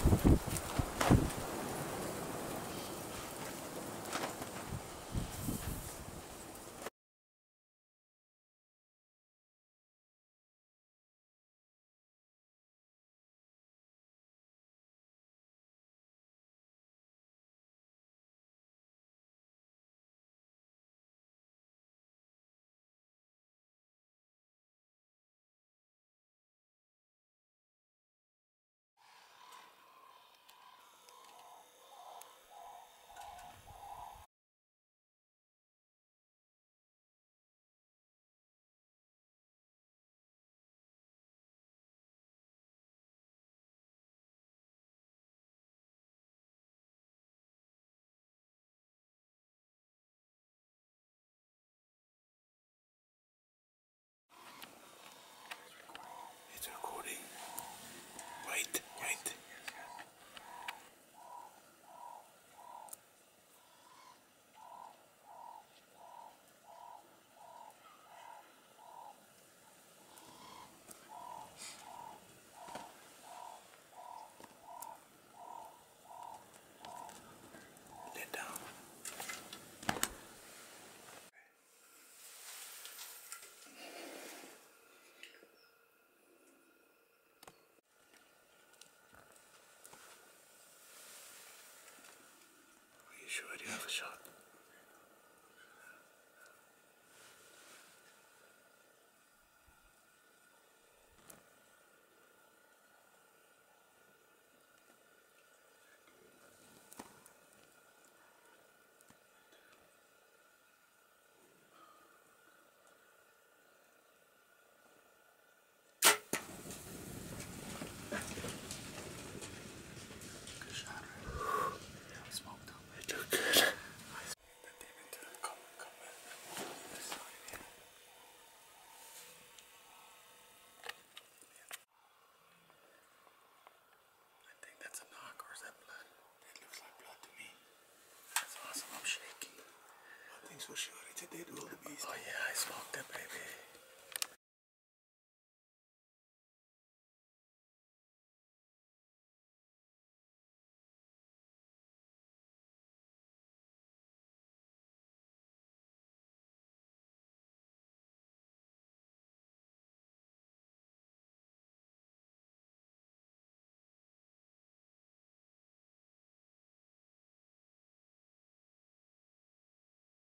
フフフ。sure you do have a shot. Thanks for sure. It's a dead world beast. Oh yeah, I smoked that baby.